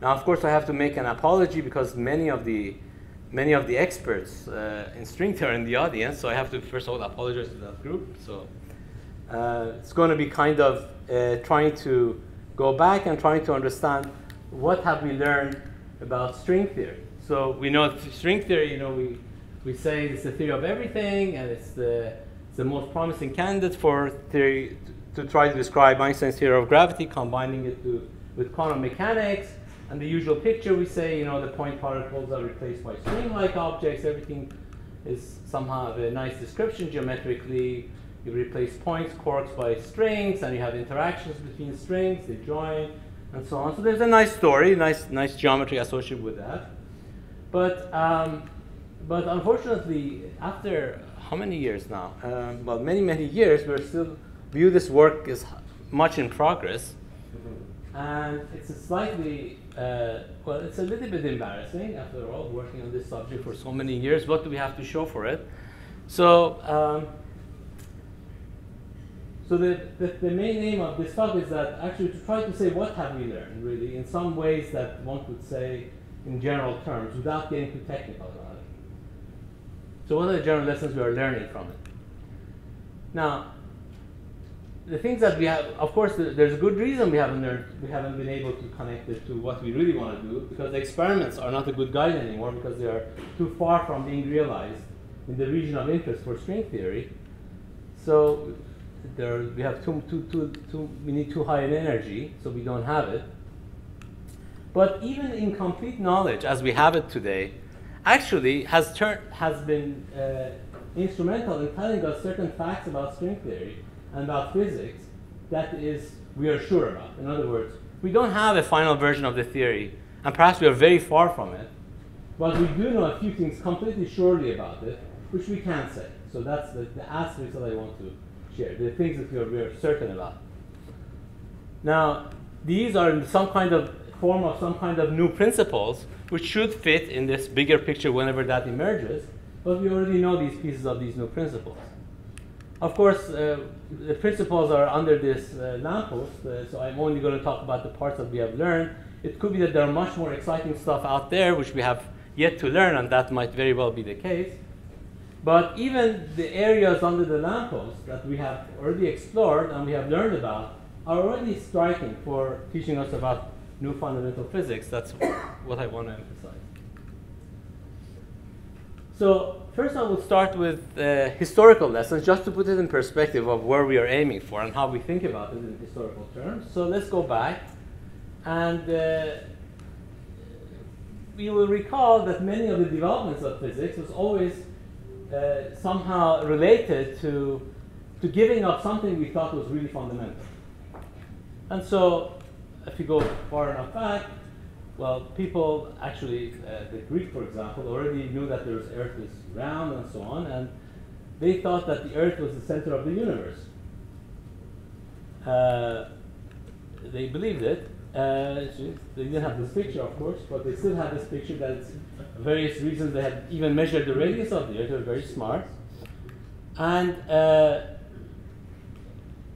Now, of course, I have to make an apology because many of the many of the experts uh, in string theory are in the audience, so I have to first of all apologize to that group. So uh, it's going to be kind of uh, trying to go back and trying to understand what have we learned about string theory. So we know string theory, you know, we, we say it's the theory of everything and it's the, it's the most promising candidate for theory to, to try to describe Einstein's theory of gravity, combining it to, with quantum mechanics. And the usual picture we say, you know, the point particles are replaced by string-like objects. Everything is somehow a nice description geometrically. You replace points, quarks by strings, and you have interactions between strings, they join, and so on. So there's a nice story, nice, nice geometry associated with that. But, um, but unfortunately, after how many years now? Um, well, many, many years, we're still view this work as much in progress. And it's a slightly, uh, well, it's a little bit embarrassing, after all, working on this subject for so many years. What do we have to show for it? So, um, so the, the, the, main aim of this talk is that actually to try to say what have we learned, really, in some ways that one could say in general terms without getting too technical about it. So what are the general lessons we are learning from it? Now, the things that we have, of course, there's a good reason we haven't we haven't been able to connect it to what we really want to do, because the experiments are not a good guide anymore because they are too far from being realized in the region of interest for string theory. So there, we have too, too, too, too, we need too high an energy, so we don't have it. But even incomplete knowledge, as we have it today, actually has, turned, has been uh, instrumental in telling us certain facts about string theory and about physics that is we are sure about. In other words, we don't have a final version of the theory, and perhaps we are very far from it, but we do know a few things completely surely about it, which we can't say. So that's the, the aspects that I want to share, the things that we are, we are certain about. Now, these are in some kind of form of some kind of new principles, which should fit in this bigger picture whenever that emerges, but we already know these pieces of these new principles. Of course, uh, the principles are under this uh, lamppost, uh, so I'm only going to talk about the parts that we have learned. It could be that there are much more exciting stuff out there which we have yet to learn, and that might very well be the case. But even the areas under the lamppost that we have already explored and we have learned about are already striking for teaching us about new fundamental physics. That's what I want to emphasize. So first I will start with uh, historical lessons just to put it in perspective of where we are aiming for and how we think about it in historical terms. So let's go back and uh, you will recall that many of the developments of physics was always uh, somehow related to, to giving up something we thought was really fundamental. And so if you go far enough back, well, people actually, uh, the Greek, for example, already knew that the Earth is round and so on, and they thought that the Earth was the center of the universe. Uh, they believed it. Uh, they didn't have this picture, of course, but they still had this picture that various reasons they had even measured the radius of the Earth. They were very smart. And uh,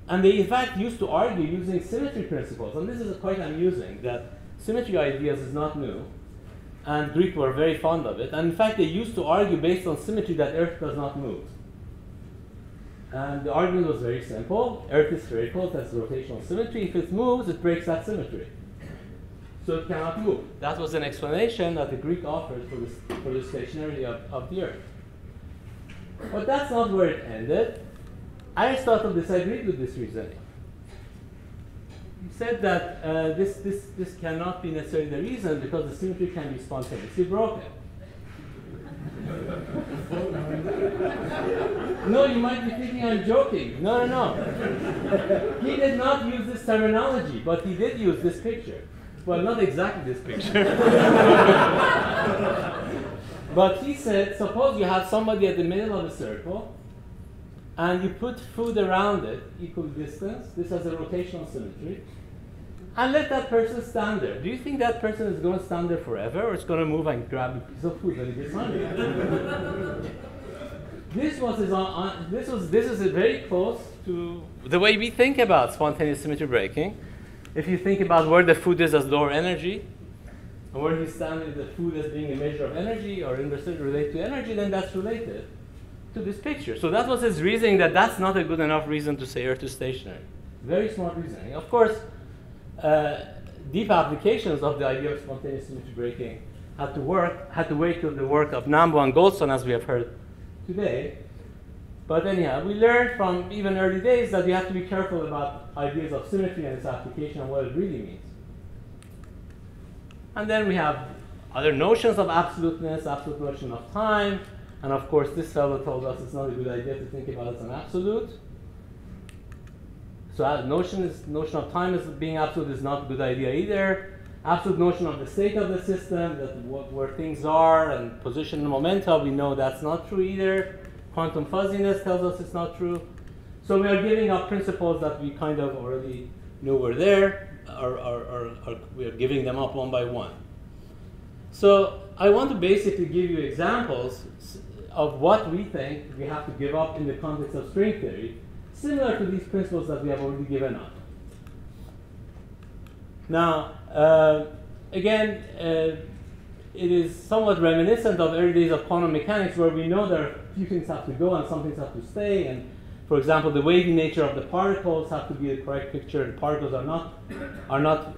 and they in fact used to argue using symmetry principles. And this is quite amusing that Symmetry ideas is not new, and Greeks were very fond of it. And in fact, they used to argue based on symmetry that Earth does not move. And the argument was very simple. Earth is spherical, it has rotational symmetry. If it moves, it breaks that symmetry. So it cannot move. That was an explanation that the Greek offered for, this, for the stationarity of, of the Earth. But that's not where it ended. Aristotle disagreed with this reasoning said that uh, this, this, this cannot be necessarily the reason because the symmetry can be spontaneously broken. no, you might be thinking I'm joking. No, no, no. he did not use this terminology, but he did use this picture. Well, not exactly this picture. but he said, suppose you have somebody at the middle of a circle, and you put food around it, equal distance. This has a rotational symmetry and let that person stand there. Do you think that person is going to stand there forever or is going to move and grab a piece of food he gets hungry? this was his on, on, this was this is very close to the way we think about spontaneous symmetry breaking. If you think about where the food is as lower energy, and where you stand in the food as being a measure of energy or inversely related to energy, then that's related to this picture. So that was his reasoning that that's not a good enough reason to say Earth is stationary. Very smart reasoning. Of course, uh, deep applications of the idea of spontaneous symmetry breaking had to work, had to wait till the work of Nambu and Goldstone, as we have heard today. But anyhow, we learned from even early days that you have to be careful about ideas of symmetry and its application and what it really means. And then we have other notions of absoluteness, absolute notion of time, and of course this fellow told us it's not a good idea to think about it as an absolute. So uh, notion is notion of time as being absolute is not a good idea either. Absolute notion of the state of the system, that what, where things are and position and momentum, we know that's not true either. Quantum fuzziness tells us it's not true. So we are giving up principles that we kind of already knew were there, or, or, or we are giving them up one by one. So I want to basically give you examples of what we think we have to give up in the context of string theory, similar to these principles that we have already given out. Now, uh, again, uh, it is somewhat reminiscent of early days of quantum mechanics where we know that a few things have to go and some things have to stay. And for example, the wavy nature of the particles have to be the correct picture. The particles are not, are not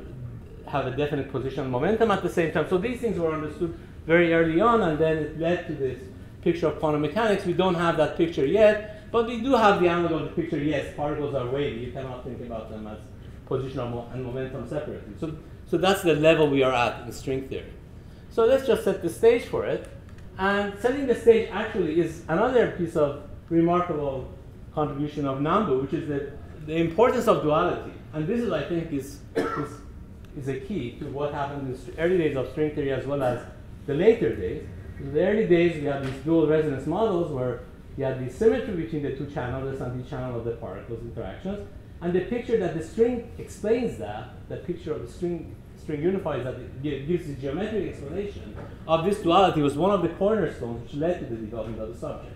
have a definite position and momentum at the same time. So these things were understood very early on, and then it led to this picture of quantum mechanics. We don't have that picture yet, but we do have the analog of the picture. Yes, particles are wavy. You cannot think about them as position and momentum separately. So, so that's the level we are at in string theory. So let's just set the stage for it. And setting the stage actually is another piece of remarkable contribution of Nambu, which is the, the importance of duality. And this is, I think, is, is, is a key to what happened in the early days of string theory as well as the later days. In the early days, we had these dual resonance models where you the symmetry between the two channels the the channel of the particles interactions. And the picture that the string explains that, the picture of the string string unifies that gives the geometric explanation of this duality was one of the cornerstones which led to the development of the subject.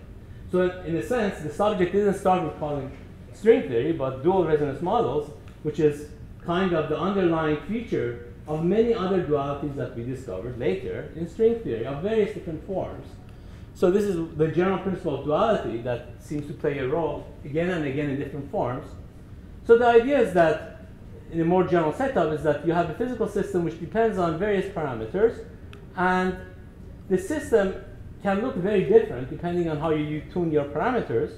So in, in a sense, the subject didn't start with calling string theory, but dual resonance models, which is kind of the underlying feature of many other dualities that we discovered later in string theory of various different forms. So this is the general principle of duality that seems to play a role again and again in different forms. So the idea is that in a more general setup is that you have a physical system which depends on various parameters and the system can look very different depending on how you tune your parameters.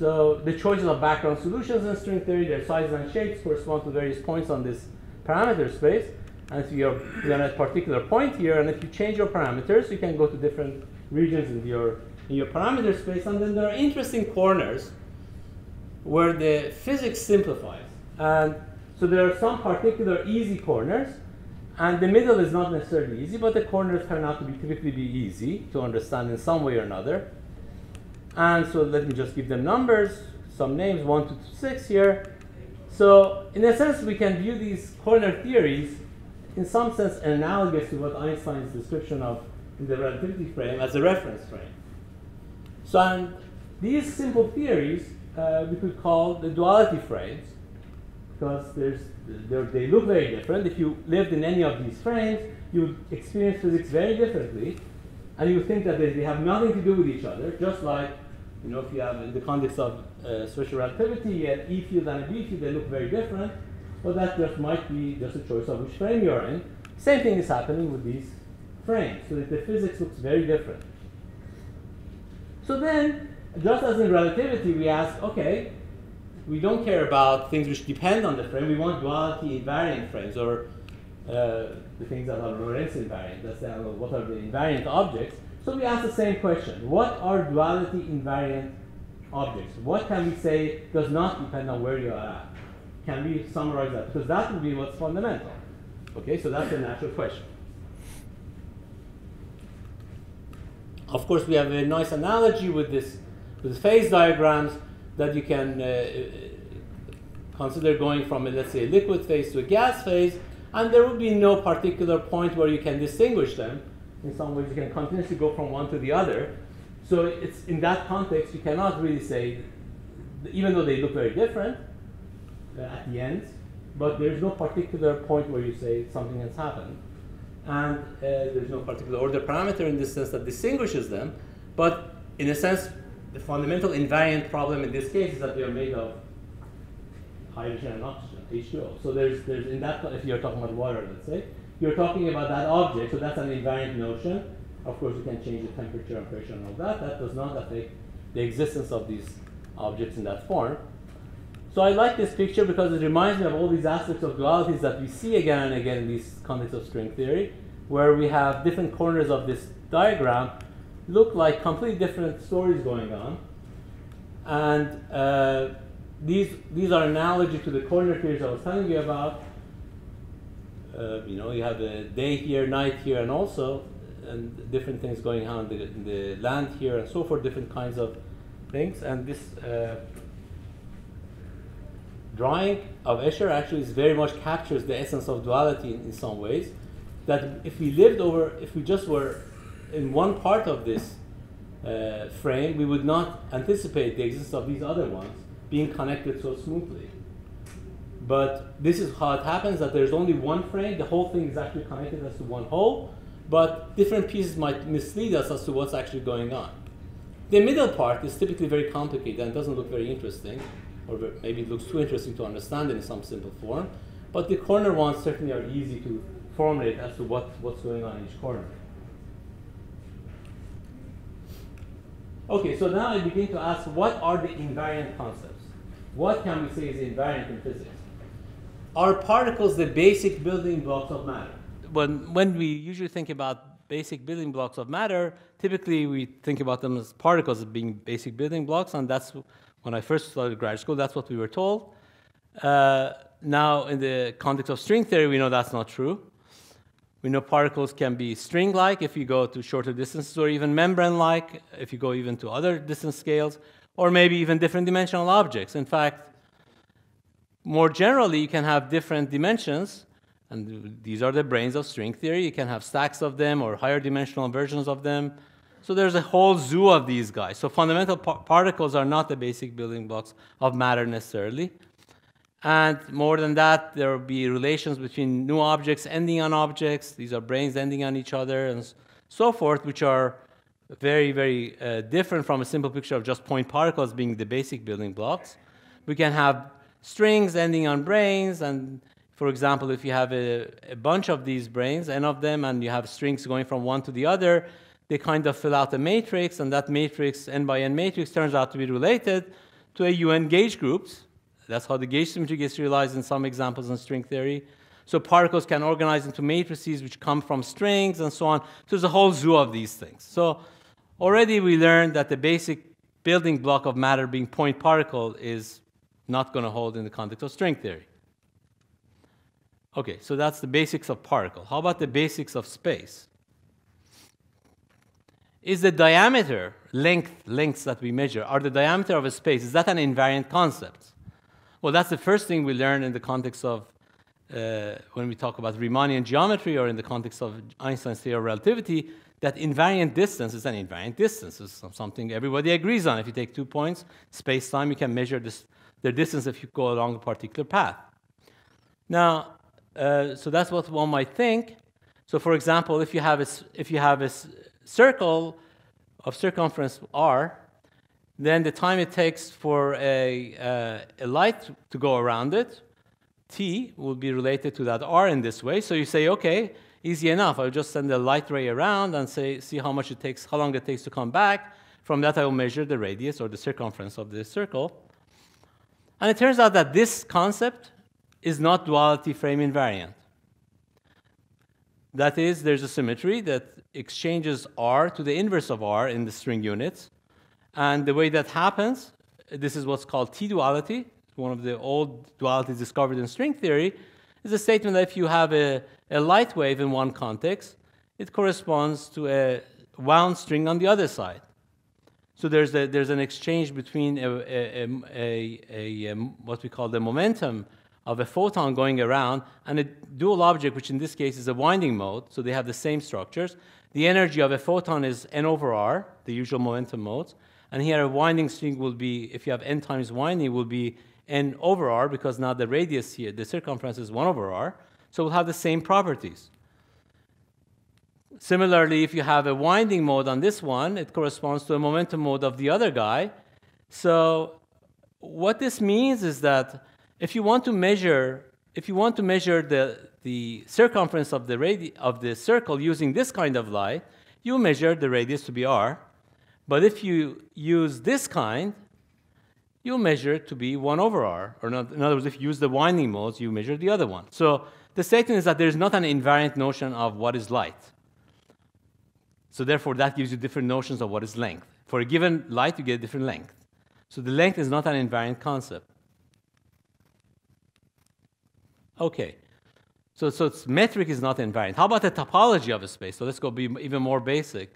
So the choices of background solutions in string theory, their sizes and shapes correspond to various points on this parameter space. And if you're, you're at a particular point here, and if you change your parameters, you can go to different regions in your, in your parameter space. And then there are interesting corners where the physics simplifies. And so there are some particular easy corners, and the middle is not necessarily easy, but the corners turn out to be typically be easy to understand in some way or another. And so let me just give them numbers, some names, one to six here. So in a sense, we can view these corner theories in some sense analogous to what Einstein's description of in the relativity frame as a reference frame. So these simple theories uh, we could call the duality frames because there's, they look very different. If you lived in any of these frames, you would experience physics very differently, and you would think that they, they have nothing to do with each other, just like you know, if you have in the context of uh, special relativity, you have E field and a B field, they look very different, but that just might be just a choice of which frame you're in. Same thing is happening with these frames, so that the physics looks very different. So then, just as in relativity, we ask, okay, we don't care about things which depend on the frame. We want duality invariant frames, or uh, the things that are Lorentz invariant. That's the, what are the invariant objects. So we ask the same question: What are duality invariant objects? What can we say does not depend on where you are at? Can we summarize that? Because that would be what's fundamental. Okay, so that's the natural question. Of course, we have a nice analogy with this with phase diagrams that you can uh, uh, consider going from, a, let's say, a liquid phase to a gas phase, and there would be no particular point where you can distinguish them. In some ways, you can continuously go from one to the other. So it's in that context, you cannot really say, even though they look very different uh, at the end, but there's no particular point where you say something has happened. And uh, there's no particular order parameter in this sense that distinguishes them. But in a sense, the fundamental invariant problem in this case is that they are made of hydrogen and oxygen, H2O. So there's, there's in that, if you're talking about water, let's say, you're talking about that object, so that's an invariant notion. Of course, you can change the temperature and pressure and all that. That does not affect the existence of these objects in that form. So I like this picture because it reminds me of all these aspects of dualities that we see again and again in these contexts of string theory, where we have different corners of this diagram look like completely different stories going on. And uh, these, these are analogy to the corner theories I was telling you about. Uh, you know, you have the day here, night here, and also and different things going on, the, the land here, and so forth, different kinds of things. And this uh, drawing of Escher actually is very much captures the essence of duality in, in some ways. That if we lived over, if we just were in one part of this uh, frame, we would not anticipate the existence of these other ones being connected so smoothly. But this is how it happens that there's only one frame, the whole thing is actually connected as to one whole, but different pieces might mislead us as to what's actually going on. The middle part is typically very complicated and doesn't look very interesting, or maybe it looks too interesting to understand in some simple form. But the corner ones certainly are easy to formulate as to what, what's going on in each corner. Okay, so now I begin to ask what are the invariant concepts? What can we say is invariant in physics? Are particles the basic building blocks of matter? When, when we usually think about basic building blocks of matter, typically we think about them as particles as being basic building blocks, and that's when I first started grad school, that's what we were told. Uh, now, in the context of string theory, we know that's not true. We know particles can be string-like if you go to shorter distances, or even membrane-like if you go even to other distance scales, or maybe even different dimensional objects. In fact, more generally, you can have different dimensions, and these are the branes of string theory. You can have stacks of them or higher dimensional versions of them. So there's a whole zoo of these guys. So fundamental par particles are not the basic building blocks of matter necessarily. And more than that, there will be relations between new objects ending on objects. These are branes ending on each other and so forth, which are very, very uh, different from a simple picture of just point particles being the basic building blocks. We can have strings ending on branes, and for example, if you have a, a bunch of these branes, n of them, and you have strings going from one to the other, they kind of fill out a matrix, and that matrix, n by n matrix, turns out to be related to a UN gauge groups, that's how the gauge symmetry gets realized in some examples in string theory. So particles can organize into matrices which come from strings and so on. So there's a whole zoo of these things. So already we learned that the basic building block of matter being point particle is not going to hold in the context of string theory. Okay, so that's the basics of particle. How about the basics of space? Is the diameter, length, lengths that we measure, are the diameter of a space, is that an invariant concept? Well, that's the first thing we learn in the context of uh, when we talk about Riemannian geometry or in the context of Einstein's theory of relativity, that invariant distance is an invariant distance. It's something everybody agrees on. If you take two points, space-time, you can measure this, their distance if you go along a particular path. Now, uh, so that's what one might think. So for example, if you have a, if you have a circle of circumference r, then the time it takes for a, uh, a light to go around it, t, will be related to that r in this way. So you say, okay, easy enough. I'll just send a light ray around and say, see how much it takes, how long it takes to come back. From that, I will measure the radius or the circumference of the circle. And it turns out that this concept is not duality frame invariant. That is, there's a symmetry that exchanges r to the inverse of r in the string units. And the way that happens, this is what's called T-duality, one of the old dualities discovered in string theory, is a statement that if you have a, a light wave in one context, it corresponds to a wound string on the other side. So there's, a, there's an exchange between a, a, a, um, what we call the momentum of a photon going around and a dual object, which in this case is a winding mode, so they have the same structures. The energy of a photon is n over r, the usual momentum modes, and here a winding string will be, if you have n times winding, will be n over r, because now the radius here, the circumference is 1 over r. So we'll have the same properties. similarly, if you have a winding mode on this one, it corresponds to a momentum mode of the other guy. So what this means is that if you want to measure, if you want to measure the, the circumference of the, radi- of the circle using this kind of light, you measure the radius to be r. But if you use this kind, you measure it to be 1 over r. Or not, in other words, if you use the winding modes, you measure the other one. So the statement is that there is not an invariant notion of what is light. So therefore, that gives you different notions of what is length. For a given light, you get a different length. So the length is not an invariant concept. Okay. So, so it's metric is not invariant. How about the topology of a space? So let's go be even more basic.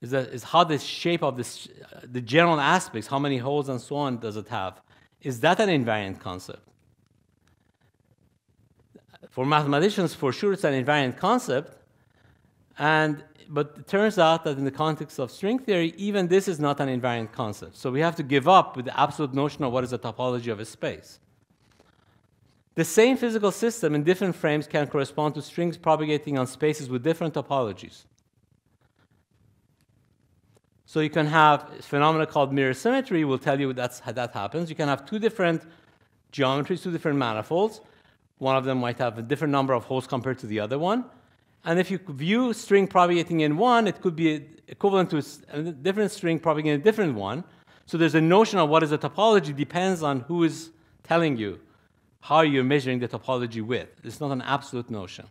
Is, that, is how the shape of this, the general aspects, how many holes and so on does it have? Is that an invariant concept? For mathematicians, for sure, it's an invariant concept. And but it turns out that in the context of string theory, even this is not an invariant concept. So we have to give up with the absolute notion of what is the topology of a space. The same physical system in different frames can correspond to strings propagating on spaces with different topologies. So you can have a phenomena called mirror symmetry We'll tell you that's how that happens. You can have two different geometries, two different manifolds. One of them might have a different number of holes compared to the other one. And if you view string propagating in one, it could be equivalent to a different string propagating in a different one. So there's a notion of what is a topology depends on who is telling you how are you're measuring the topology with. It's not an absolute notion.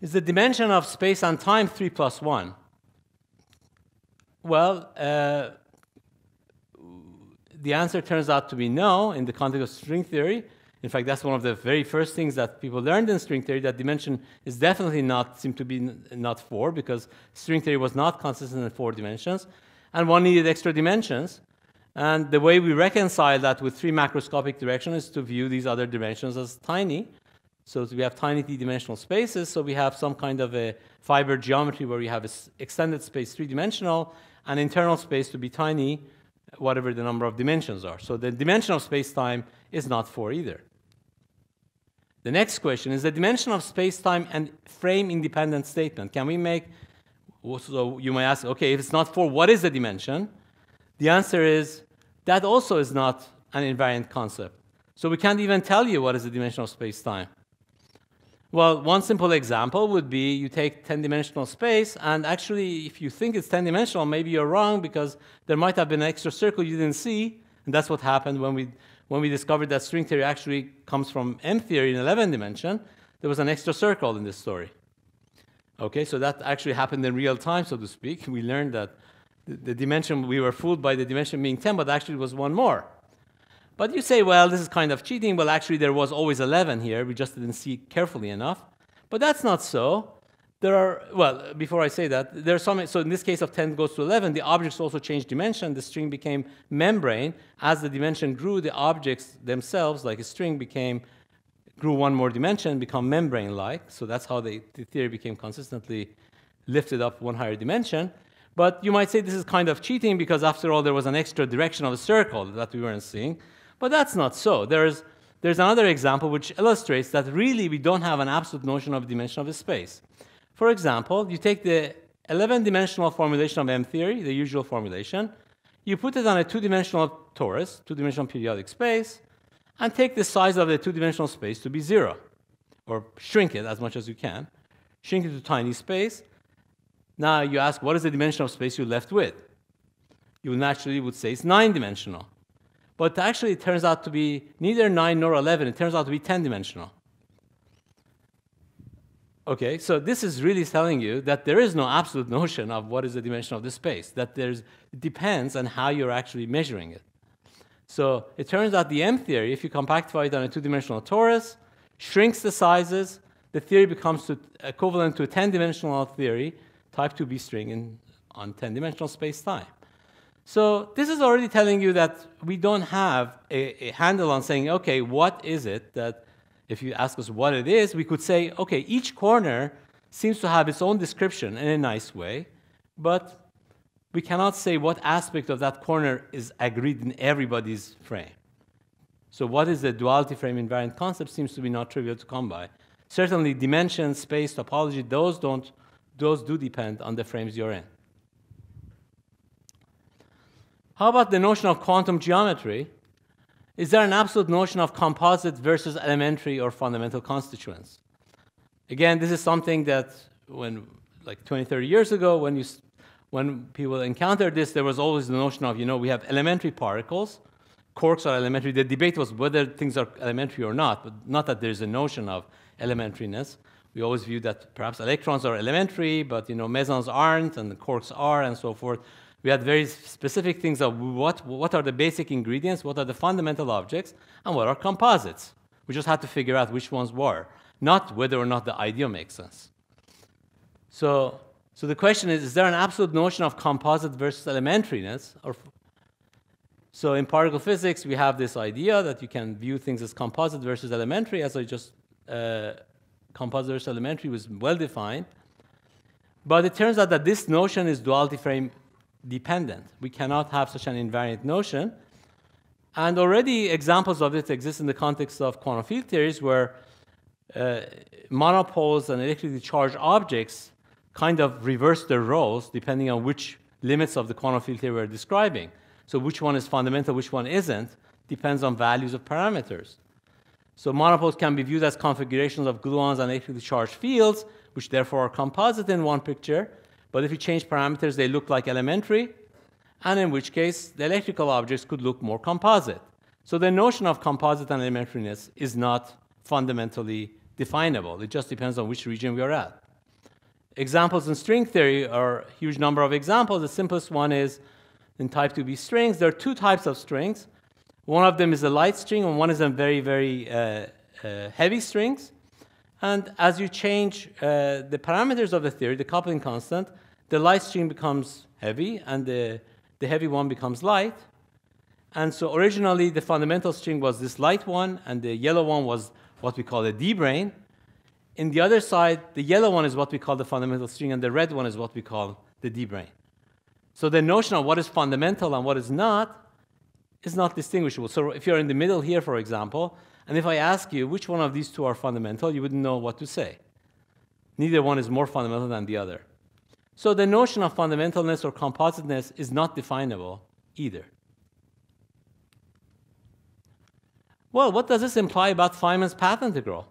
Is the dimension of space and time 3 plus 1? Well, uh, the answer turns out to be no in the context of string theory. In fact, that's one of the very first things that people learned in string theory, that dimension is definitely not, seem to be not four, because string theory was not consistent in four dimensions, and one needed extra dimensions. And the way we reconcile that with three macroscopic directions is to view these other dimensions as tiny. So we have tiny d-dimensional spaces, so we have some kind of a fiber geometry where we have an extended space three-dimensional, and internal space to be tiny, whatever the number of dimensions are. So the dimension of space-time is not 4 either. The next question is the dimension of space-time and frame-independent statement. Can we make, so you might ask, okay, if it's not 4, what is the dimension? The answer is that also is not an invariant concept. So we can't even tell you what is the dimension of space-time. Well, one simple example would be you take 10-dimensional space, and actually, if you think it's 10-dimensional, maybe you're wrong because there might have been an extra circle you didn't see, and that's what happened when we, when we discovered that string theory actually comes from M theory in 11 dimension. There was an extra circle in this story. Okay, so that actually happened in real time, so to speak. We learned that the, dimension, we were fooled by the dimension being 10, but actually it was one more. But you say, well, this is kind of cheating. Well, actually, there was always 11 here. We just didn't see carefully enough. But that's not so. There are, well, before I say that, there are some, so in this case of 10 goes to 11, the objects also changed dimension. The string became membrane. As the dimension grew, the objects themselves, like a string, became, grew one more dimension, become membrane-like. So that's how the, the theory became consistently lifted up one higher dimension. But you might say this is kind of cheating because after all, there was an extra direction of a circle that we weren't seeing. But that's not so. There's, there's another example which illustrates that really we don't have an absolute notion of dimension of a space. For example, you take the 11 dimensional formulation of M theory, the usual formulation, you put it on a two dimensional torus, two dimensional periodic space, and take the size of the two dimensional space to be zero, or shrink it as much as you can. Shrink it to tiny space. Now you ask, what is the dimension of space you're left with? You naturally would say it's nine dimensional. But actually, it turns out to be neither 9 nor 11. It turns out to be 10 dimensional. Okay, so this is really telling you that there is no absolute notion of what is the dimension of the space, that there's, it depends on how you're actually measuring it. So it turns out the M theory, if you compactify it on a two dimensional torus, shrinks the sizes, the theory becomes to, equivalent to a 10 dimensional theory, type 2B string in, on 10 dimensional space time. So this is already telling you that we don't have a, a, handle on saying, okay, what is it that, if you ask us what it is, we could say, okay, each corner seems to have its own description in a nice way, but we cannot say what aspect of that corner is agreed in everybody's frame. So what is the duality frame invariant concept seems to be not trivial to come by. Certainly dimension, space, topology, those don't those do depend on the frames you're in. How about the notion of quantum geometry? Is there an absolute notion of composite versus elementary or fundamental constituents? Again, this is something that when, like 20, 30 years ago, when, you, when people encountered this, there was always the notion of, you know, we have elementary particles, quarks are elementary. The debate was whether things are elementary or not, but not that there's a notion of elementariness. We always view that perhaps electrons are elementary, but you know, mesons aren't, and the quarks are, and so forth we had very specific things of what, what are the basic ingredients, what are the fundamental objects, and what are composites. We just had to figure out which ones were, not whether or not the idea makes sense. So, so the question is, is there an absolute notion of composite versus elementariness? Or so in particle physics, we have this idea that you can view things as composite versus elementary, as I just, uh, composite versus elementary was well defined. But it turns out that this notion is duality frame dependent. We cannot have such an invariant notion. And already examples of it exist in the context of quantum field theories where uh, monopoles and electrically charged objects kind of reverse their roles depending on which limits of the quantum field theory we're describing. So which one is fundamental, which one isn't, depends on values of parameters. So monopoles can be viewed as configurations of gluons and electrically charged fields, which therefore are composite in one picture, but if you change parameters, they look like elementary, and in which case the electrical objects could look more composite. So the notion of composite and elementariness is not fundamentally definable. It just depends on which region we are at. Examples in string theory are a huge number of examples. The simplest one is in type 2B strings. There are two types of strings. One of them is a light string, and one is a very, very uh, uh, heavy strings. And as you change uh, the parameters of the theory, the coupling constant, the light string becomes heavy and the, the heavy one becomes light. And so originally the fundamental string was this light one and the yellow one was what we call the D brane. In the other side, the yellow one is what we call the fundamental string and the red one is what we call the D brane. So the notion of what is fundamental and what is not is not distinguishable. So if you're in the middle here, for example, and if I ask you which one of these two are fundamental, you wouldn't know what to say. Neither one is more fundamental than the other. So the notion of fundamentalness or compositeness is not definable either. Well, what does this imply about Feynman's path integral?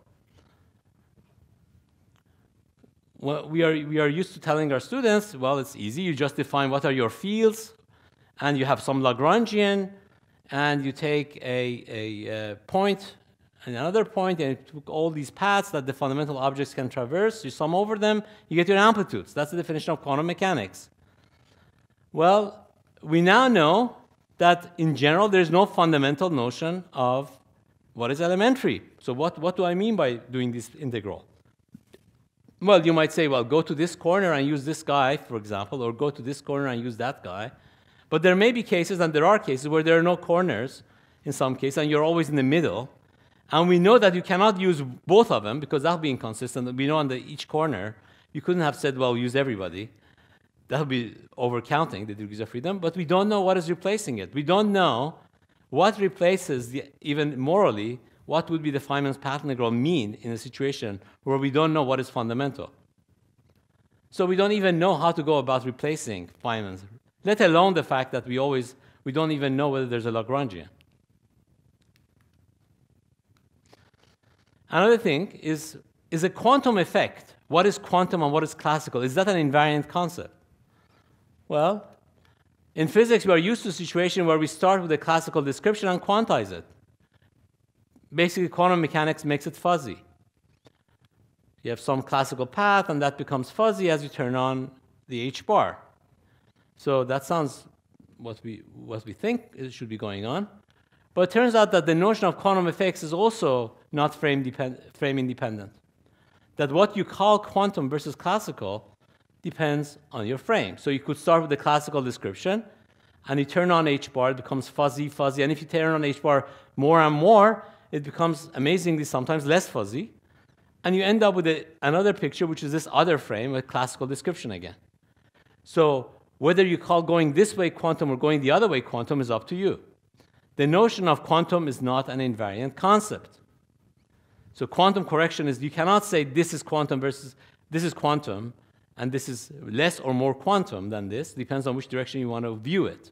Well, we are, we are used to telling our students, well, it's easy. You just define what are your fields, and you have some Lagrangian, and you take a, a, a point and another point, and it took all these paths that the fundamental objects can traverse, you sum over them, you get your amplitudes. That's the definition of quantum mechanics. Well, we now know that in general there's no fundamental notion of what is elementary. So what, what do I mean by doing this integral? Well, you might say, well, go to this corner and use this guy, for example, or go to this corner and use that guy. But there may be cases, and there are cases, where there are no corners in some cases, and you're always in the middle. And we know that you cannot use both of them because that would be inconsistent. We know on the, each corner, you couldn't have said, well, use everybody. That would be overcounting the degrees of freedom, but we don't know what is replacing it. We don't know what replaces, the, even morally, what would be the Feynman's path integral mean in a situation where we don't know what is fundamental. So we don't even know how to go about replacing Feynman's, let alone the fact that we always, we don't even know whether there's a Lagrangian. Another thing is, is a quantum effect. What is quantum and what is classical? Is that an invariant concept? Well, in physics, we are used to a situation where we start with a classical description and quantize it. Basically, quantum mechanics makes it fuzzy. You have some classical path, and that becomes fuzzy as you turn on the H bar. So that sounds what we, what we think should be going on. But it turns out that the notion of quantum effects is also not frame, depend- frame independent. That what you call quantum versus classical depends on your frame. So you could start with the classical description, and you turn on H bar, it becomes fuzzy, fuzzy. And if you turn on H bar more and more, it becomes amazingly sometimes less fuzzy. And you end up with a, another picture, which is this other frame with classical description again. So whether you call going this way quantum or going the other way quantum is up to you. the notion of quantum is not an invariant concept. So quantum correction is you cannot say this is quantum versus this is quantum and this is less or more quantum than this, depends on which direction you want to view it.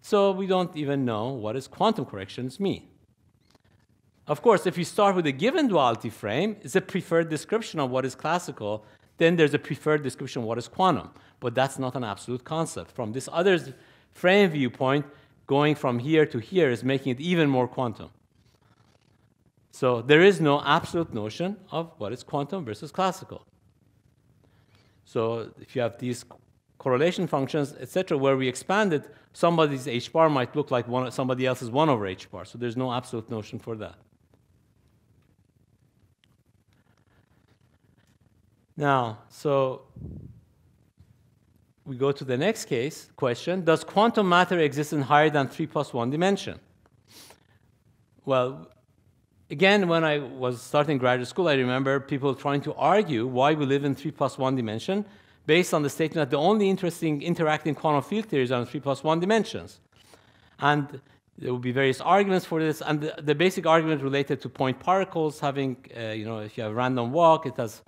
So we don't even know what does quantum corrections mean. Of course, if you start with a given duality frame, it's a preferred description of what is classical, then there's a preferred description of what is quantum. But that's not an absolute concept. From this other frame viewpoint, going from here to here is making it even more quantum. So there is no absolute notion of what is quantum versus classical. So if you have these correlation functions, etc., where we expand it, somebody's h bar might look like one, somebody else's 1 over h bar. So there's no absolute notion for that. Now, so we go to the next case question. Does quantum matter exist in higher than 3 plus 1 dimension? Well, again, when I was starting graduate school, I remember people trying to argue why we live in 3 plus 1 dimension based on the statement that the only interesting interacting quantum field theories are in 3 plus 1 dimensions. And there will be various arguments for this, and the, the basic argument related to point particles having, uh, you know, if you have random walk, it has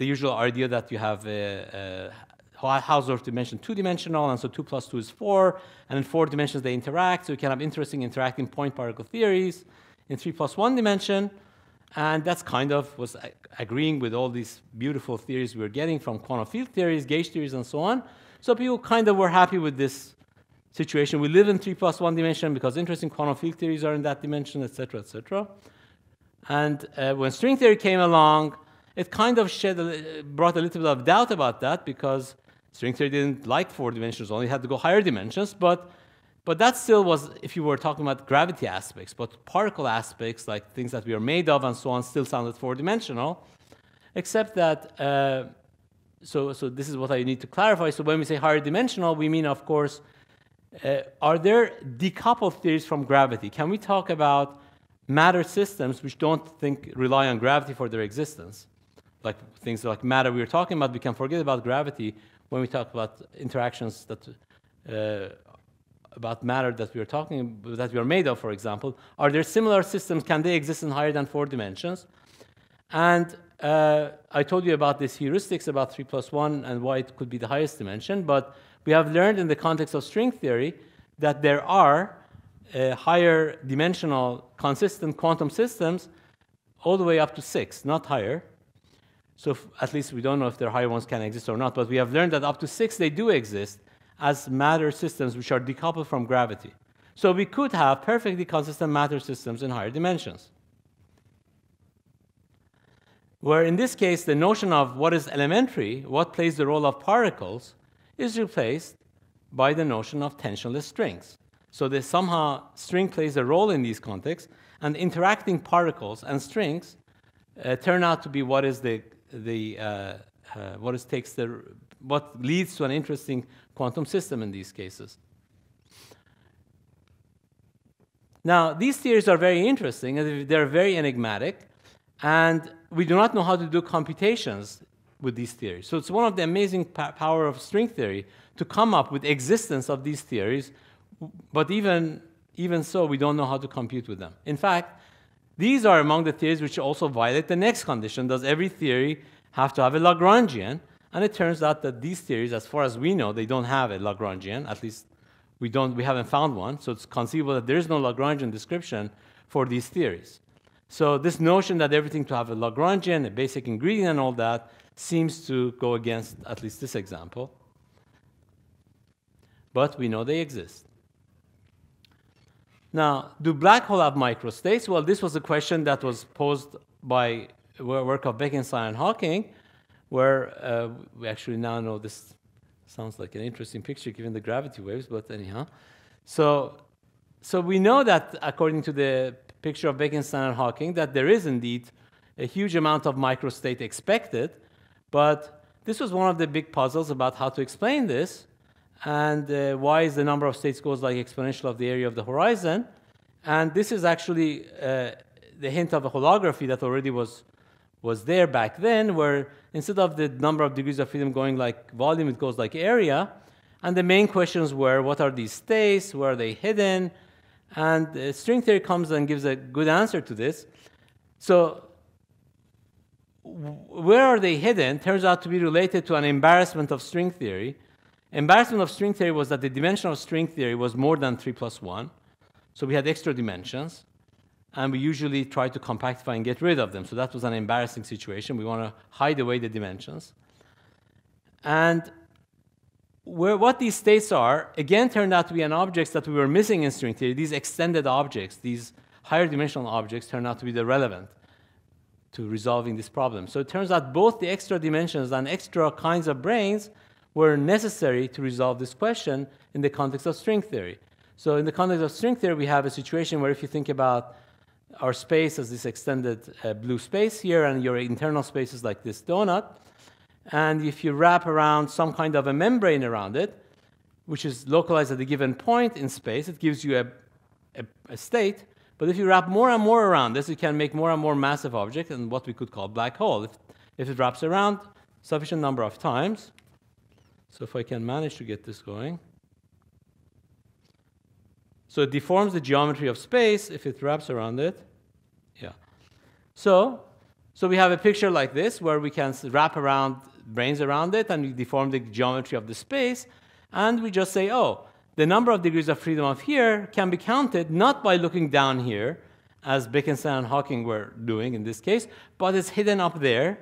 the usual idea that you have a, a Hausdorff dimension two-dimensional, and so 2 plus 2 is 4, and in 4 dimensions they interact, so you can have interesting interacting point particle theories in 3 plus 1 dimension. And that's kind of was agreeing with all these beautiful theories we were getting from quantum field theories, gauge theories, and so on. So people kind of were happy with this situation. We live in 3 plus 1 dimension because interesting quantum field theories are in that dimension, etc., etc. And uh, when string theory came along, it kind of shed brought a little bit of doubt about that because string theory didn't like four dimensions, only had to go higher dimensions. But but that still was, if you were talking about gravity aspects, but particle aspects, like things that we are made of and so on, still sounded four dimensional, except that, uh, so, so this is what I need to clarify. So when we say higher dimensional, we mean, of course, uh, are there decoupled theories from gravity? Can we talk about matter systems which don't think rely on gravity for their existence? Like things like matter we were talking about, we can forget about gravity when we talk about interactions that uh, about matter that we are talking that we are made of, for example, are there similar systems? Can they exist in higher than four dimensions? And uh, I told you about these heuristics about three plus one and why it could be the highest dimension. But we have learned in the context of string theory that there are uh, higher dimensional consistent quantum systems all the way up to six, not higher. So at least we don't know if there higher ones can exist or not. But we have learned that up to six they do exist as matter systems which are decoupled from gravity. So we could have perfectly consistent matter systems in higher dimensions. Where in this case, the notion of what is elementary, what plays the role of particles, is replaced by the notion of tensionless strings. So that somehow string plays a role in these contexts, and interacting particles and strings uh, turn out to be what is the, the uh, uh, what is takes the what leads to an interesting quantum system in these cases. Now, these theories are very interesting, and they're very enigmatic, and we do not know how to do computations with these theories. So it's one of the amazing power of string theory to come up with existence of these theories, but even, even so, we don't know how to compute with them. In fact, these are among the theories which also violate the next condition. Does every theory have to have a Lagrangian? And it turns out that these theories, as far as we know, they don't have a Lagrangian. At least we, don't, we haven't found one. So it's conceivable that there is no Lagrangian description for these theories. So this notion that everything to have a Lagrangian, a basic ingredient, and all that seems to go against at least this example. But we know they exist. Now, do black holes have microstates? Well, this was a question that was posed by work of Bekenstein and Hawking where uh, we actually now know this sounds like an interesting picture given the gravity waves, but anyhow. So, so we know that according to the picture of Bekenstein and Hawking, that there is indeed a huge amount of microstate expected, but this was one of the big puzzles about how to explain this, and uh, why is the number of states goes like exponential of the area of the horizon, and this is actually uh, the hint of a holography that already was was there back then, where instead of the number of degrees of freedom going like volume, it goes like area. And the main questions were what are these states? Where are they hidden? And uh, string theory comes and gives a good answer to this. So, where are they hidden? Turns out to be related to an embarrassment of string theory. Embarrassment of string theory was that the dimension of string theory was more than 3 plus 1. So we had extra dimensions, and we usually try to compactify and get rid of them. So that was an embarrassing situation. We want to hide away the dimensions. And where, what these states are, again, turned out to be an objects that we were missing in string theory. These extended objects, these higher dimensional objects, turned out to be the relevant to resolving this problem. So it turns out both the extra dimensions and extra kinds of branes were necessary to resolve this question in the context of string theory. So in the context of string theory, we have a situation where if you think about our space as this extended uh, blue space here, and your internal space is like this donut, and if you wrap around some kind of a membrane around it, which is localized at a given point in space, it gives you a, a, a state. But if you wrap more and more around this, you can make more and more massive objects and what we could call black hole. If, if it wraps around sufficient number of times, so if I can manage to get this going. So it deforms the geometry of space if it wraps around it. Yeah. So, so we have a picture like this where we can wrap around branes around it and we deform the geometry of the space. And we just say, oh, the number of degrees of freedom of here can be counted not by looking down here, as Bekenstein and Hawking were doing in this case, but it's hidden up there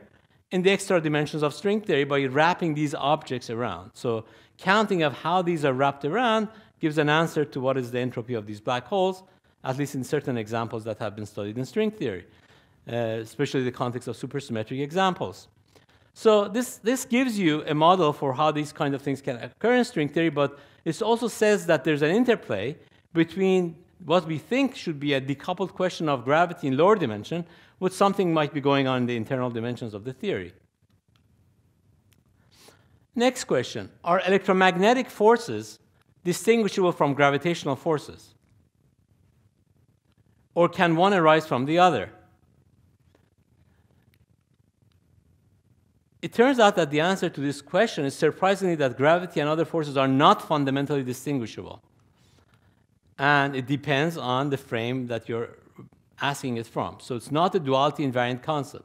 in the extra dimensions of string theory by wrapping these objects around. So counting of how these are wrapped around gives an answer to what is the entropy of these black holes, at least in certain examples that have been studied in string theory, uh, especially the context of supersymmetric examples. So this, this gives you a model for how these kind of things can occur in string theory, but it also says that there's an interplay between what we think should be a decoupled question of gravity in lower dimension with something might be going on in the internal dimensions of the theory. Next question, are electromagnetic forces distinguishable from gravitational forces? Or can one arise from the other? It turns out that the answer to this question is surprisingly that gravity and other forces are not fundamentally distinguishable. And it depends on the frame that you're asking it from. So it's not a duality invariant concept.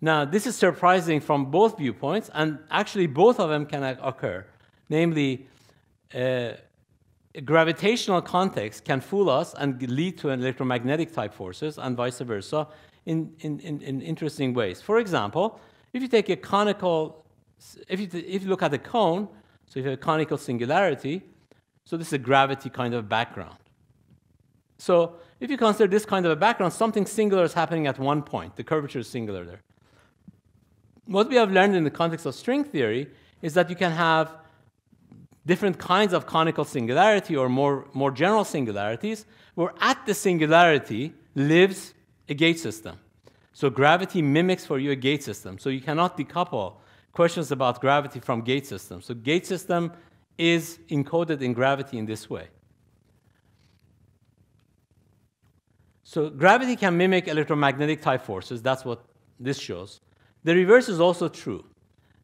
Now, this is surprising from both viewpoints, and actually both of them can occur. Namely, uh, gravitational context can fool us and lead to electromagnetic type forces, and vice versa, in, in, in, in interesting ways. For example, if you take a conical, if you, if you look at a cone, so if you have a conical singularity, so this is a gravity kind of background. So if you consider this kind of a background, something singular is happening at one point. The curvature is singular there. What we have learned in the context of string theory is that you can have different kinds of conical singularity or more, more general singularities, where at the singularity lives a gauge system. So gravity mimics for you a gauge system. So you cannot decouple questions about gravity from gauge systems. So gauge system is encoded in gravity in this way. So gravity can mimic electromagnetic type forces. That's what this shows. The reverse is also true.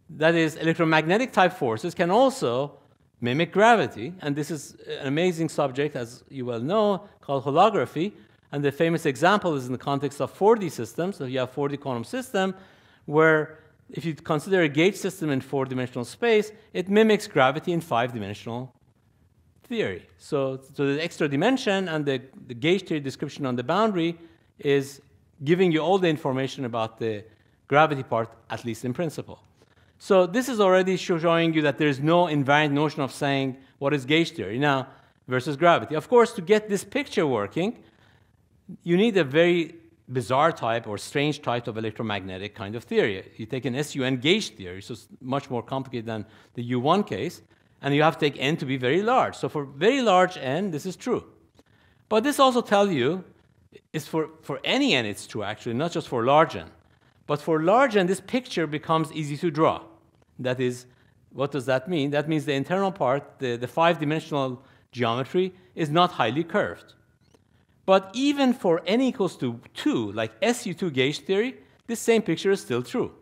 That is, electromagnetic type forces can also mimic gravity. And this is an amazing subject, as you well know, called holography, and the famous example is in the context of 4D systems. So you have 4D quantum system, where if you consider a gauge system in four-dimensional space, it mimics gravity in five-dimensional theory. So, so the extra dimension and the, the gauge theory description on the boundary is giving you all the information about the gravity part, at least in principle. So this is already showing you that there is no invariant notion of saying what is gauge theory now versus gravity. Of course, to get this picture working, you need a very bizarre type or strange type of electromagnetic kind of theory. You take an SUN gauge theory, so it's much more complicated than the U1 case, and you have to take n to be very large. So for very large n, this is true. But this also tells you, is for, for any n it's true actually, not just for large n. But for large n, this picture becomes easy to draw. That is, what does that mean? That means the internal part, the, the five-dimensional geometry, is not highly curved. But even for n equals to 2, like SU2 gauge theory, this same picture is still true.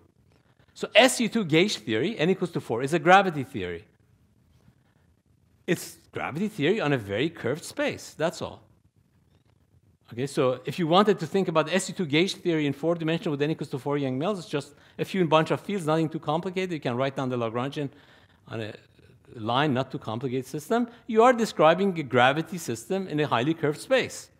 So SU2 gauge theory, n equals to 4, is a gravity theory. It's gravity theory on a very curved space, that's all. Okay, so if you wanted to think about SU2 gauge theory in four dimensions with n equals to four Yang-Mills, it's just a few bunch of fields, nothing too complicated. You can write down the Lagrangian on a line, not too complicated system. You are describing a gravity system in a highly curved space.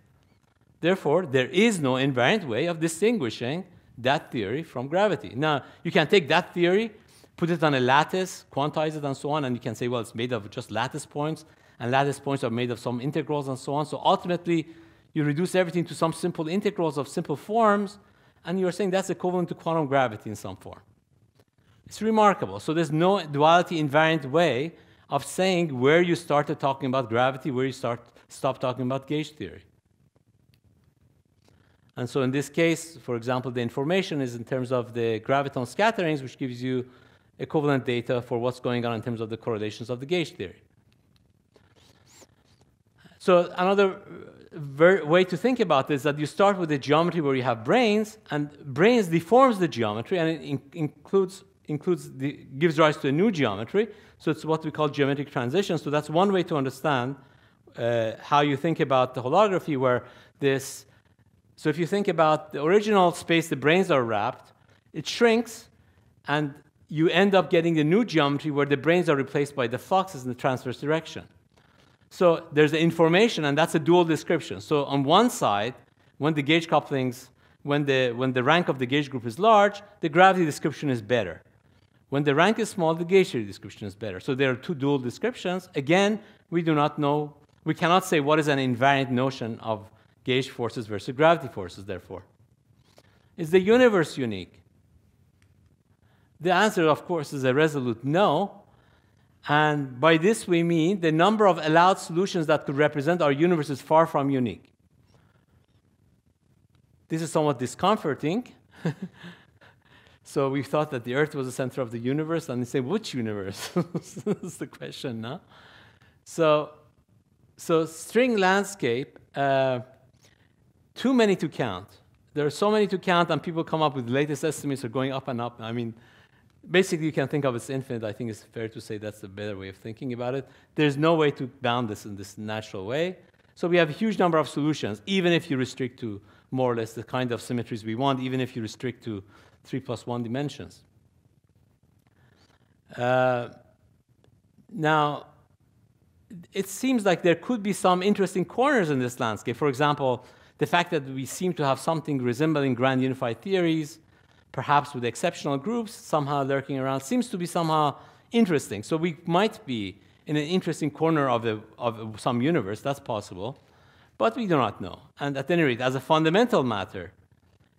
Therefore, there is no invariant way of distinguishing that theory from gravity. Now, you can take that theory, put it on a lattice, quantize it, and so on, and you can say, well, it's made of just lattice points, and lattice points are made of some integrals and so on. So ultimately, you reduce everything to some simple integrals of simple forms, and you're saying that's equivalent to quantum gravity in some form. It's remarkable. So there's no duality invariant way of saying where you started talking about gravity, where you start stop talking about gauge theory. And so in this case, for example, the information is in terms of the graviton scatterings, which gives you equivalent data for what's going on in terms of the correlations of the gauge theory. So another way to think about this is that you start with a geometry where you have branes, and branes deforms the geometry, and it in includes includes the, gives rise to a new geometry. So it's what we call geometric transition. So that's one way to understand uh, how you think about the holography, where this. So if you think about the original space, the branes are wrapped, it shrinks, and you end up getting the new geometry where the branes are replaced by the fluxes in the transverse direction. So there's the information, and that's a dual description. So on one side, when the gauge couplings, when the, when the rank of the gauge group is large, the gravity description is better. When the rank is small, the gauge theory description is better. So there are two dual descriptions. Again, we do not know, we cannot say what is an invariant notion of gauge forces versus gravity forces, therefore. Is the universe unique? The answer, of course, is a resolute no, and by this we mean the number of allowed solutions that could represent our universe is far from unique. This is somewhat discomforting. so we thought that the Earth was the center of the universe, and they say, which universe? That's the question, no? So, so string landscape, uh, too many to count. There are so many to count, and people come up with latest estimates are going up and up. I mean, basically you can think of it as infinite. I think it's fair to say that's the better way of thinking about it. There's no way to bound this in this natural way. So we have a huge number of solutions, even if you restrict to more or less the kind of symmetries we want, even if you restrict to 3 plus 1 dimensions. Uh, now, it seems like there could be some interesting corners in this landscape. For example, the fact that we seem to have something resembling grand unified theories, perhaps with exceptional groups somehow lurking around, seems to be somehow interesting. So we might be in an interesting corner of, of some universe, that's possible, but we do not know. And at any rate, as a fundamental matter,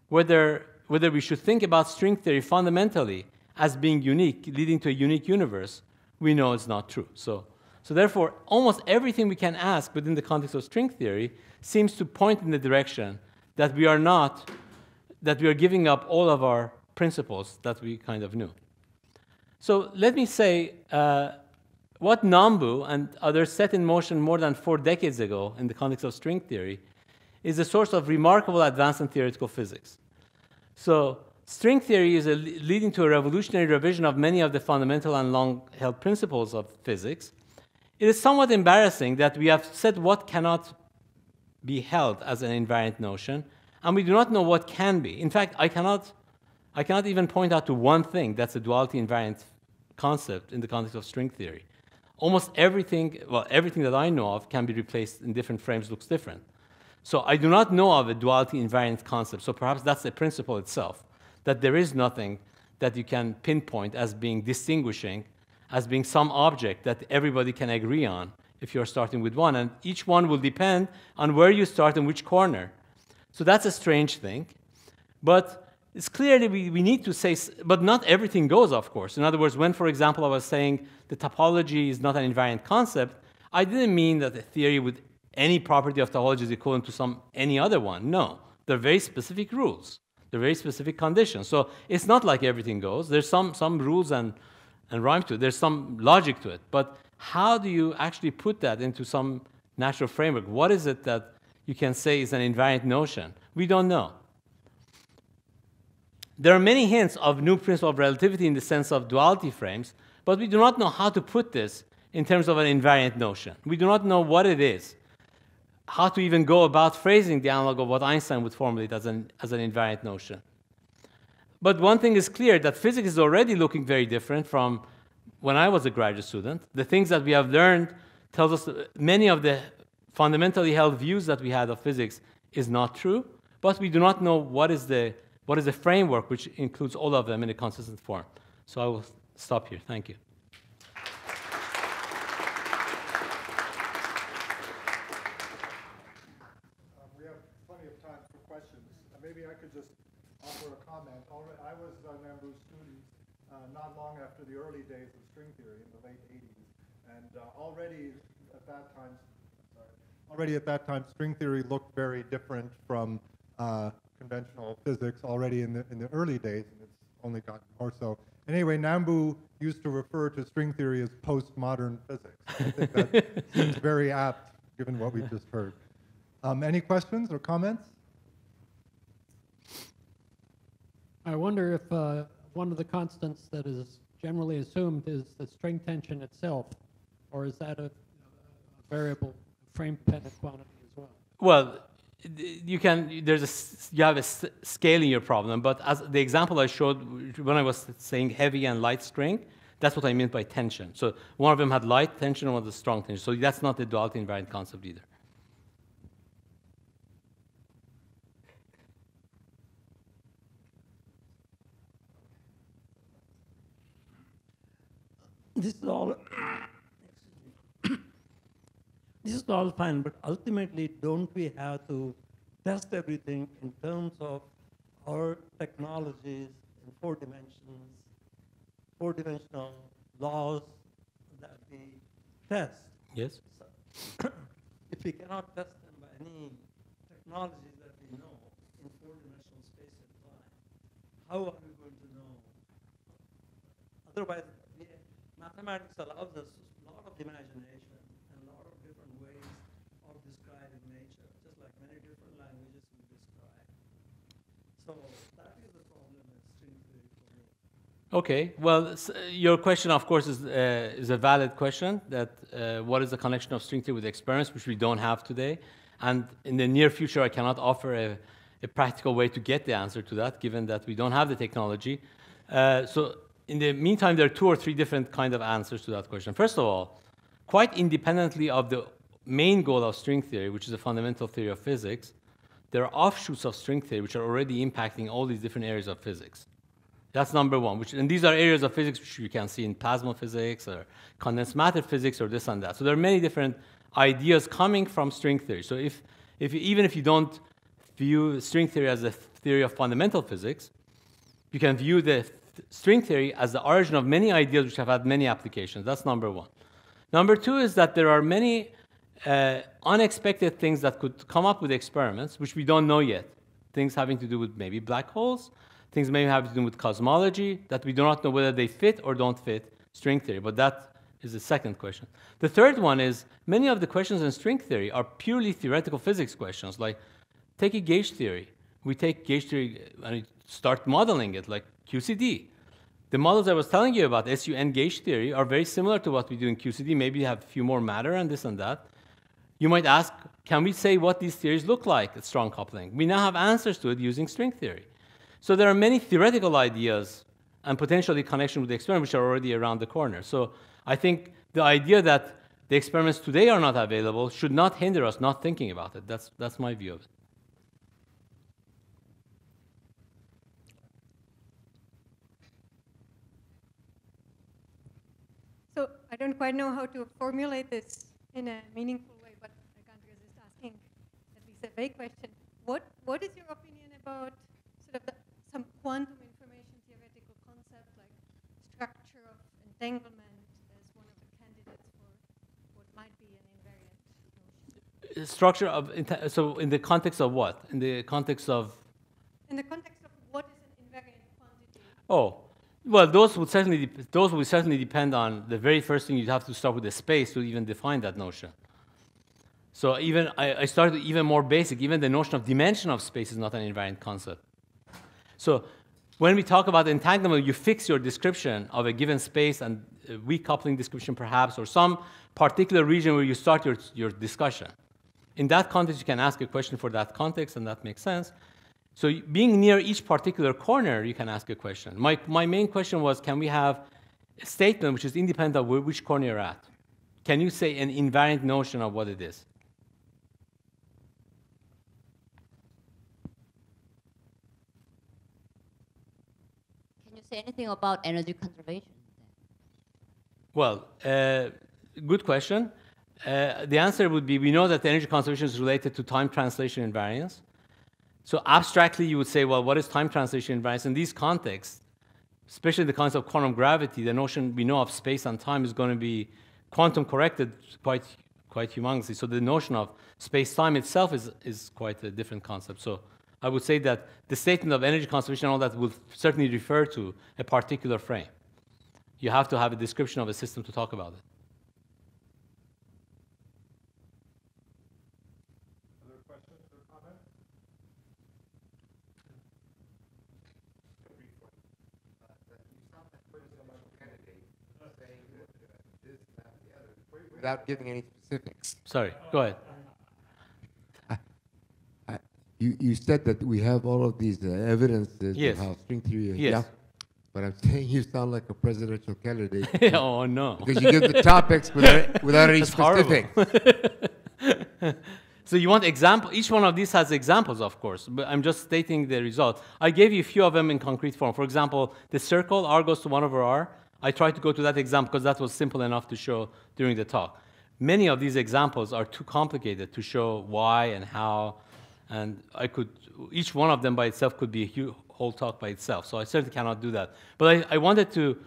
whether, whether we should think about string theory fundamentally as being unique, leading to a unique universe, we know it's not true. So, so therefore, almost everything we can ask within the context of string theory seems to point in the direction that we are not that we are giving up all of our principles that we kind of knew. So let me say uh, what Nambu and others set in motion more than four decades ago in the context of string theory is a source of remarkable advance in theoretical physics. So string theory is leading to a revolutionary revision of many of the fundamental and long-held principles of physics. It is somewhat embarrassing that we have said what cannot be held as an invariant notion, and we do not know what can be. In fact, I cannot, I cannot even point out to one thing that's a duality invariant concept in the context of string theory. Almost everything, well, everything that I know of can be replaced in different frames looks different. So I do not know of a duality invariant concept. So perhaps that's the principle itself, that there is nothing that you can pinpoint as being distinguishing, as being some object that everybody can agree on if you're starting with one. And each one will depend on where you start and which corner. So that's a strange thing. But it's clearly we, we need to say, but not everything goes, of course. In other words, when, for example, I was saying the topology is not an invariant concept, I didn't mean that a theory with any property of topology is equivalent to some any other one. No, there are very specific rules. There are very specific conditions. So it's not like everything goes. There's some, some rules and, and rhyme to it. There's some logic to it. But how do you actually put that into some natural framework? What is it that you can say is an invariant notion. We don't know. There are many hints of new principle of relativity in the sense of duality frames, but we do not know how to put this in terms of an invariant notion. We do not know what it is. how to even go about phrasing the analog of what Einstein would formulate as an, as an invariant notion. But one thing is clear that physics is already looking very different from when I was a graduate student. The things that we have learned tells us many of the fundamentally held views that we had of physics is not true, but we do not know what is the, what is the framework which includes all of them in a consistent form. So I will stop here. Thank you. Um, we have plenty of time for questions. Uh, maybe I could just offer a comment. I was a Nambu's student uh, not long after the early days of string theory in the late 80s. And uh, already at that time, sorry, already at that time, string theory looked very different from uh, conventional physics already in the, in the early days, and it's only gotten more so. Anyway, Nambu used to refer to string theory as postmodern physics. I think that seems very apt given what we've just heard. Um, any questions or comments? I wonder if uh, one of the constants that is generally assumed is the string tension itself, or is that a, a variable frame dependent quantity as well? Well, you can there's a you have a scaling your problem, but as the example I showed when I was saying heavy and light string, that's what I meant by tension. So one of them had light tension, one was strong tension. So that's not the duality invariant concept either. This is all this is all fine, but ultimately, don't we have to test everything in terms of our technologies in four dimensions, four dimensional laws that we test? Yes. So if we cannot test them by any technologies that we know in four dimensional space and time, how are we going to know? Otherwise, mathematics allows us a lot of imagination and a lot of different ways of describing nature, just like many different languages describe. So that is the problem in string theory for me. Okay, well, your question, of course, is, uh, is a valid question, that uh, what is the connection of string theory with experiments, which we don't have today. And in the near future, I cannot offer a, a practical way to get the answer to that, given that we don't have the technology. Uh, so in the meantime, there are two or three different kind of answers to that question. First of all, quite independently of the main goal of string theory, which is a fundamental theory of physics, there are offshoots of string theory which are already impacting all these different areas of physics. That's number one. Which, and these are areas of physics which you can see in plasma physics or condensed matter physics or this and that. So there are many different ideas coming from string theory. So if, if even if you don't view string theory as a theory of fundamental physics, you can view the string theory as the origin of many ideas which have had many applications. That's number one. Number two is that there are many uh, unexpected things that could come up with experiments which we don't know yet. Things having to do with maybe black holes, things maybe having to do with cosmology that we do not know whether they fit or don't fit string theory. But that is the second question. The third one is many of the questions in string theory are purely theoretical physics questions. Like, take a gauge theory. We take gauge theory and start modeling it. Like, QCD. The models I was telling you about, SUN gauge theory, are very similar to what we do in QCD. Maybe you have a few more matter and this and that. You might ask, can we say what these theories look like at strong coupling? We now have answers to it using string theory. So there are many theoretical ideas and potentially connection with the experiment which are already around the corner. So I think the idea that the experiments today are not available should not hinder us not thinking about it. That's, that's my view of it. I don't quite know how to formulate this in a meaningful way, but I can't resist asking at least a vague question. What, what is your opinion about sort of the, some quantum information theoretical concept like structure of entanglement as one of the candidates for what might be an invariant notion? Structure of, so in the context of what? In the context of? In the context of what is an invariant quantity? Oh, well, those would certainly those would certainly depend on the very first thing you'd have to start with the space to even define that notion. So even I, I started even more basic. Even the notion of dimension of space is not an invariant concept. So when we talk about entanglement, you fix your description of a given space and uh, weak coupling description perhaps, or some particular region where you start your, your discussion. In that context, you can ask a question for that context, and that makes sense. So being near each particular corner, you can ask a question. My, my main question was, can we have a statement which is independent of which corner you're at? Can you say an invariant notion of what it is? Can you say anything about energy conservation? Well, uh, good question. Uh, the answer would be we know that energy conservation is related to time translation invariance. So abstractly, you would say, well, what is time translation invariance? In these contexts, especially the concept of quantum gravity, the notion we know of space and time is going to be quantum corrected quite, quite humongously. So the notion of space-time itself is, is quite a different concept. So I would say that the statement of energy conservation and all that will certainly refer to a particular frame. You have to have a description of a system to talk about it. Without giving any specifics. Sorry, go ahead. I- You, you said that we have all of these uh, evidences Yes. of how string theory is. Yes. Yeah. But I'm saying you sound like a presidential candidate oh no. because you give the topics without, without any specifics. So you want example? Each one of these has examples, of course, but I'm just stating the result. I gave you a few of them in concrete form. For example, the circle R goes to 1 over R. I tried to go to that example because that was simple enough to show during the talk. Many of these examples are too complicated to show why and how, and I could each one of them by itself could be a hu- whole talk by itself. So I certainly cannot do that. But I, I wanted to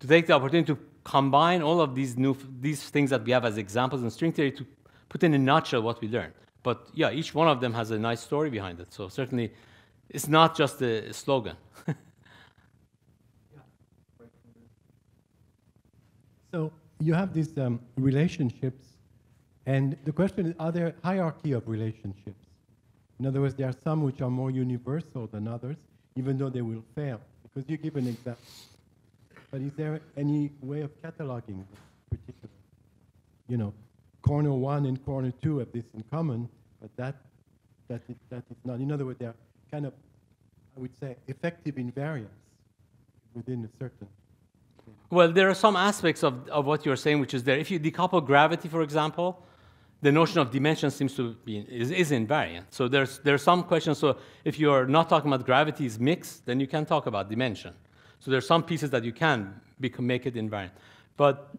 to take the opportunity to combine all of these new these things that we have as examples in string theory to put in a nutshell what we learned. But yeah, each one of them has a nice story behind it. So certainly, it's not just a slogan. So you have these um, relationships, and the question is, are there hierarchy of relationships? In other words, there are some which are more universal than others, even though they will fail. Because you give an example. But is there any way of cataloging particular? You know, corner one and corner two have this in common, but that that is, that is not. In other words, they are kind of, I would say, effective invariants within a certain. Well, there are some aspects of, of what you're saying which is there. If you decouple gravity, for example, the notion of dimension seems to be is, is invariant. So there's there are some questions. So if you're not talking about gravity is mixed, then you can talk about dimension. So there are some pieces that you can make it invariant. But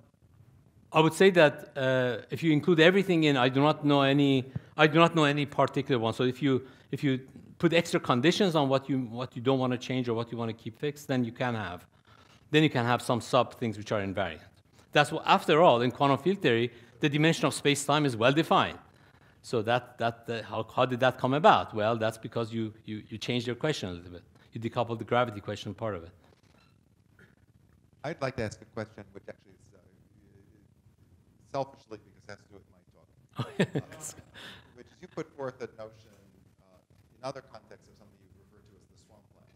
I would say that uh, if you include everything in, I do not know any. I do not know any particular one. So if you if you put extra conditions on what you what you don't want to change or what you want to keep fixed, then you can have, then you can have some sub things which are invariant. That's what, after all, in quantum field theory, the dimension of space-time is well defined. So that that uh, how, how did that come about? Well, that's because you you you changed your question a little bit. You decoupled the gravity question part of it. I'd like to ask a question, which actually is uh, selfishly because it has to do with my talk. Uh, which is you put forth a notion uh, in other contexts of something you refer to as the swampland.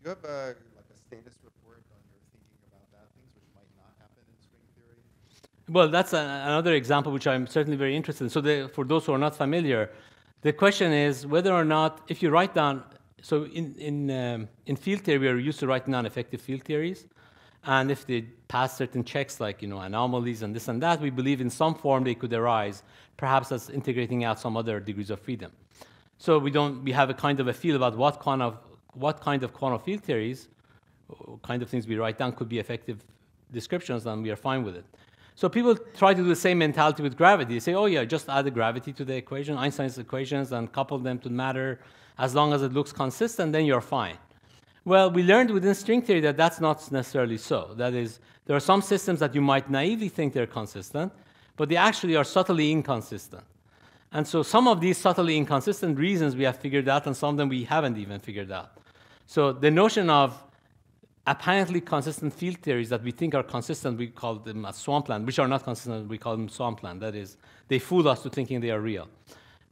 Do you have a, like a status report on your thinking about that, things which might not happen in string theory? Well, that's a, another example which I'm certainly very interested in. So, the, for those who are not familiar, the question is whether or not, if you write down, so in, in, um, in field theory, we are used to writing down effective field theories. And if they pass certain checks like you know, anomalies and this and that, we believe in some form they could arise, perhaps as integrating out some other degrees of freedom. So we, don't, we have a kind of a feel about what kind of, what kind of quantum field theories, kind of things we write down could be effective descriptions, and we are fine with it. So people try to do the same mentality with gravity. They say, oh yeah, just add the gravity to the equation, Einstein's equations, and couple them to matter. As long as it looks consistent, then you're fine. Well, we learned within string theory that that's not necessarily so. That is, there are some systems that you might naively think they're consistent, but they actually are subtly inconsistent. And so some of these subtly inconsistent reasons we have figured out, and some of them we haven't even figured out. So the notion of apparently consistent field theories that we think are consistent, we call them as swampland, which are not consistent, we call them swampland. That is, they fool us to thinking they are real.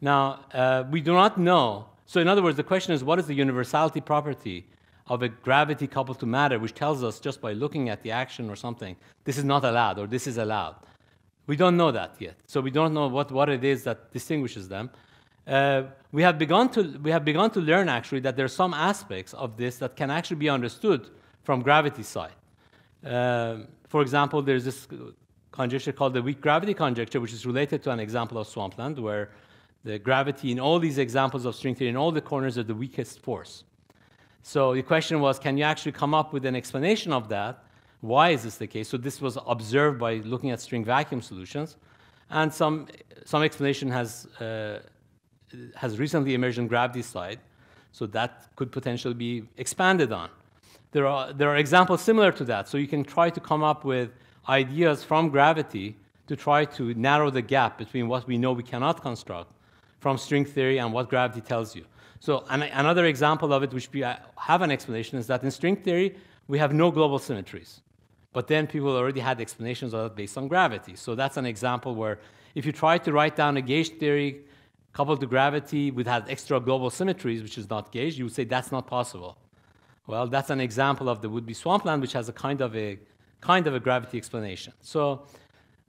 Now, uh, we do not know. So, in other words, the question is what is the universality property of a gravity coupled to matter, which tells us just by looking at the action or something, this is not allowed or this is allowed? We don't know that yet. So we don't know what, what it is that distinguishes them. Uh, we, have begun to, we have begun to learn actually that there are some aspects of this that can actually be understood from gravity side. Um, for example, there's this conjecture called the weak gravity conjecture, which is related to an example of swampland, where the gravity in all these examples of string theory in all the corners are the weakest force. So the question was, can you actually come up with an explanation of that? Why is this the case? So this was observed by looking at string vacuum solutions, and some some explanation has uh, has recently emerged on gravity side, so that could potentially be expanded on. There are there are examples similar to that, so you can try to come up with ideas from gravity to try to narrow the gap between what we know we cannot construct from string theory and what gravity tells you. So an, another example of it, which we uh, have an explanation, is that in string theory, we have no global symmetries. But then people already had explanations of that based on gravity. So that's an example where if you try to write down a gauge theory coupled to gravity with extra global symmetries, which is not gauge, you would say that's not possible. Well, that's an example of the would-be swampland, which has a kind of a kind of a gravity explanation. So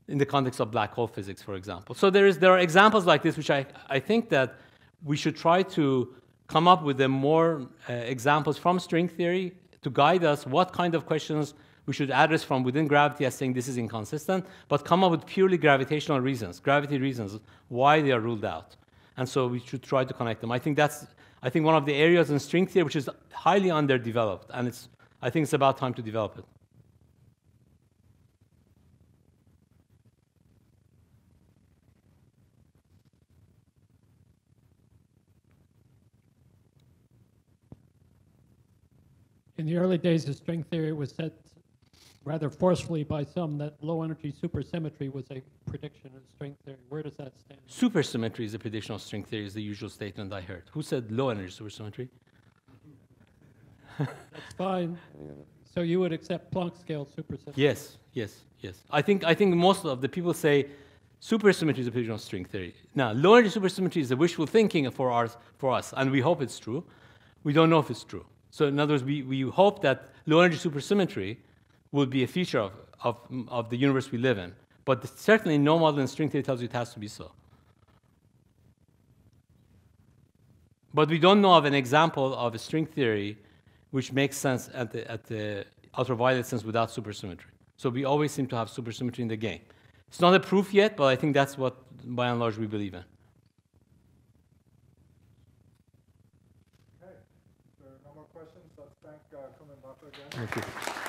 in the context of black hole physics, for example. So there, is, there are examples like this, which I, I think that we should try to come up with more uh, examples from string theory to guide us what kind of questions we should address from within gravity as saying this is inconsistent, but come up with purely gravitational reasons, gravity reasons, why they are ruled out. And so we should try to connect them. I think that's, I think one of the areas in string theory which is highly underdeveloped, and it's, I think it's about time to develop it. In the early days of string theory, it was said rather forcefully by some that low energy supersymmetry was a prediction of string theory. Where does that stand? Supersymmetry is a prediction of string theory, is the usual statement I heard. Who said low energy supersymmetry? That's fine. So you would accept Planck scale supersymmetry? Yes, yes, yes. I think, I think most of the people say supersymmetry is a prediction of string theory. Now, low energy supersymmetry is a wishful thinking for, ours, for us, and we hope it's true. We don't know if it's true. So in other words, we, we hope that low energy supersymmetry will be a feature of, of, of the universe we live in. But certainly no model in string theory tells you it has to be so. But we don't know of an example of a string theory which makes sense at the, at the ultraviolet sense without supersymmetry. So we always seem to have supersymmetry in the game. It's not a proof yet, but I think that's what, by and large, we believe in. Okay, if there are no more questions, let's thank uh, Cumrun Vafa again. Thank you.